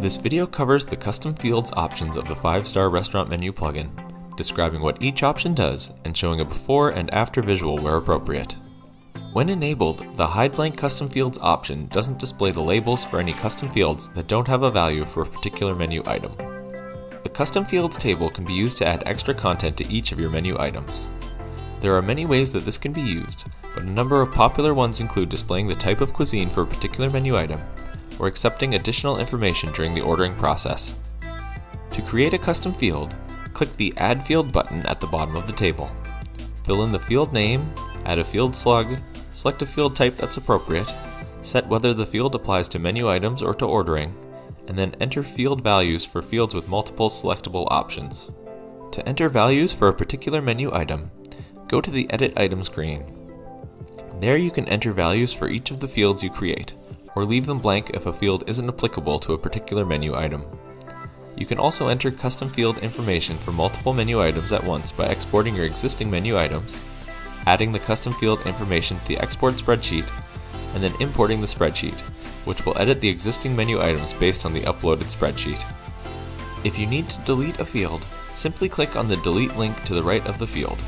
This video covers the custom fields options of the 5-star restaurant menu plugin, describing what each option does and showing a before and after visual where appropriate. When enabled, the Hide Blank Custom Fields option doesn't display the labels for any custom fields that don't have a value for a particular menu item. The Custom Fields table can be used to add extra content to each of your menu items. There are many ways that this can be used, but a number of popular ones include displaying the type of cuisine for a particular menu item, or accepting additional information during the ordering process. To create a custom field, click the Add Field button at the bottom of the table. Fill in the field name, add a field slug, select a field type that's appropriate, set whether the field applies to menu items or to ordering, and then enter field values for fields with multiple selectable options. To enter values for a particular menu item, go to the Edit Item screen. There you can enter values for each of the fields you create, or leave them blank if a field isn't applicable to a particular menu item. You can also enter custom field information for multiple menu items at once by exporting your existing menu items, adding the custom field information to the export spreadsheet, and then importing the spreadsheet, which will edit the existing menu items based on the uploaded spreadsheet. If you need to delete a field, simply click on the delete link to the right of the field.